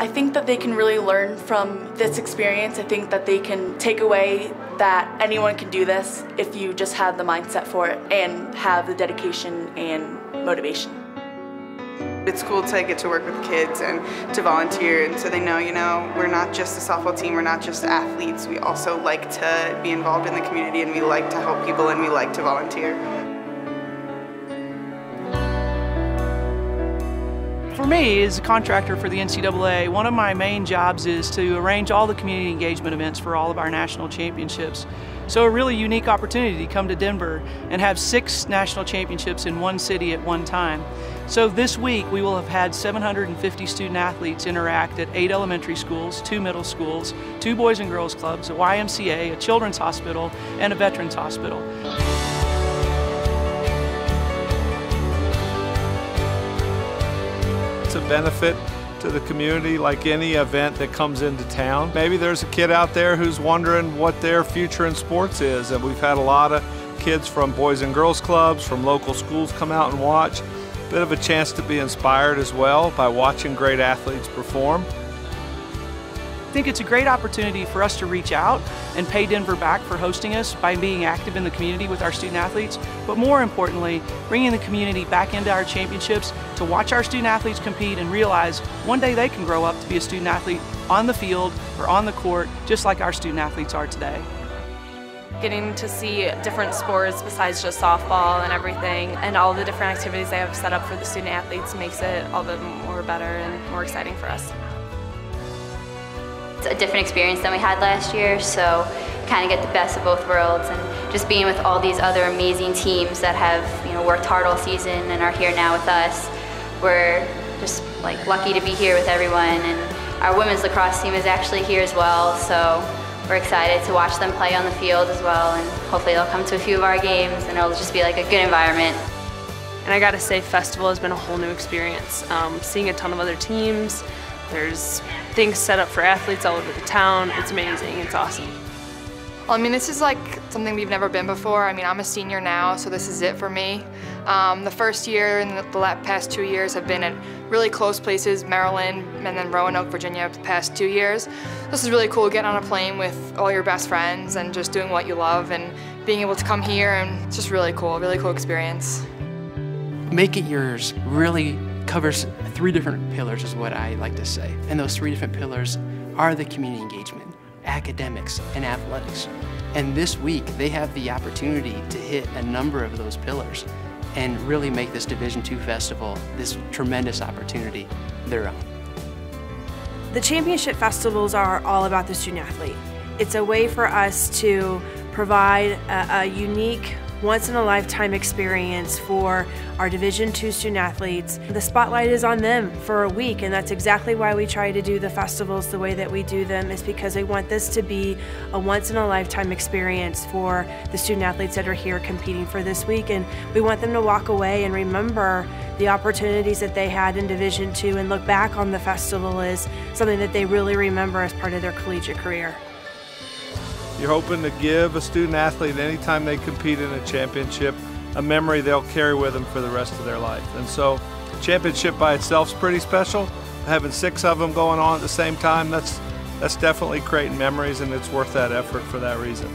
I think that they can really learn from this experience. I think that they can take away that anyone can do this if you just have the mindset for it and have the dedication and motivation. It's cool to get to work with kids and to volunteer and so they know, you know, we're not just a softball team, we're not just athletes, we also like to be involved in the community and we like to help people and we like to volunteer. For me, as a contractor for the NCAA, one of my main jobs is to arrange all the community engagement events for all of our national championships. So a really unique opportunity to come to Denver and have six national championships in one city at one time. So this week we will have had 750 student athletes interact at eight elementary schools, two middle schools, two boys and girls clubs, a YMCA, a children's hospital, and a veterans hospital. It's a benefit to the community like any event that comes into town. Maybe there's a kid out there who's wondering what their future in sports is and we've had a lot of kids from Boys and Girls Clubs, from local schools come out and watch. A bit of a chance to be inspired as well by watching great athletes perform. I think it's a great opportunity for us to reach out and pay Denver back for hosting us by being active in the community with our student athletes, but more importantly, bringing the community back into our championships to watch our student athletes compete and realize one day they can grow up to be a student athlete on the field or on the court, just like our student athletes are today. Getting to see different sports besides just softball and everything, and all the different activities they have set up for the student athletes makes it all the more better and more exciting for us. It's a different experience than we had last year, so kind of get the best of both worlds and just being with all these other amazing teams that have you know worked hard all season and are here now with us. We're just like lucky to be here with everyone and our women's lacrosse team is actually here as well, so we're excited to watch them play on the field as well and hopefully they'll come to a few of our games and it'll just be like a good environment. And I gotta say, festival has been a whole new experience. Um, seeing a ton of other teams, there's things set up for athletes all over the town. It's amazing. It's awesome. Well, I mean, this is like something we've never been before. I mean, I'm a senior now, so this is it for me. Um, the first year and the last past two years have been at really close places, Maryland and then Roanoke, Virginia, the past two years. This is really cool, getting on a plane with all your best friends and just doing what you love and being able to come here and it's just really cool, really cool experience. Make it yours really covers three different pillars is what I like to say. And those three different pillars are the community engagement, academics, and athletics. And this week, they have the opportunity to hit a number of those pillars and really make this Division II festival, this tremendous opportunity, their own. The championship festivals are all about the student athlete. It's a way for us to provide a, a unique once in a lifetime experience for our Division II student athletes. The spotlight is on them for a week and that's exactly why we try to do the festivals the way that we do them is because we want this to be a once in a lifetime experience for the student athletes that are here competing for this week and we want them to walk away and remember the opportunities that they had in Division II and look back on the festival as something that they really remember as part of their collegiate career. You're hoping to give a student athlete anytime they compete in a championship a memory they'll carry with them for the rest of their life. And so championship by itself is pretty special. Having six of them going on at the same time, that's, that's definitely creating memories and it's worth that effort for that reason.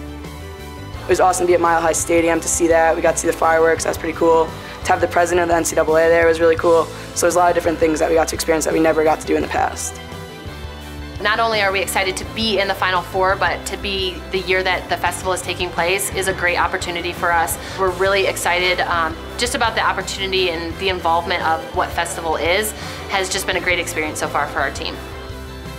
It was awesome to be at Mile High Stadium to see that. We got to see the fireworks, that's pretty cool. To have the president of the NCAA there was really cool. So there's a lot of different things that we got to experience that we never got to do in the past. Not only are we excited to be in the Final Four, but to be the year that the festival is taking place is a great opportunity for us. We're really excited um, just about the opportunity and the involvement of what festival is has just been a great experience so far for our team.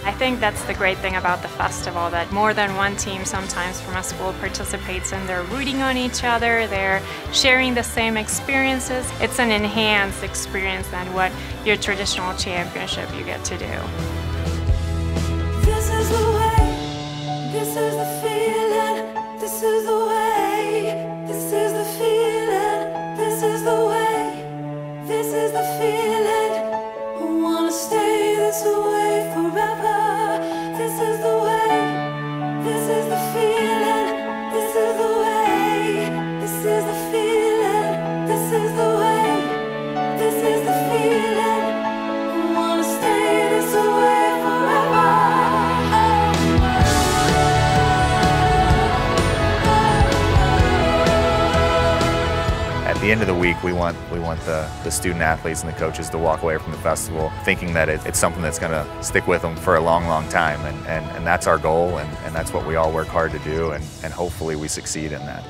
I think that's the great thing about the festival, that more than one team sometimes from a school participates and they're rooting on each other, they're sharing the same experiences. It's an enhanced experience than what your traditional championship you get to do. The end of the week, we want we want the, the student athletes and the coaches to walk away from the festival thinking that it, it's something that's going to stick with them for a long, long time. And, and, and that's our goal, and, and that's what we all work hard to do, and, and hopefully we succeed in that.